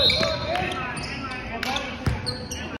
Good.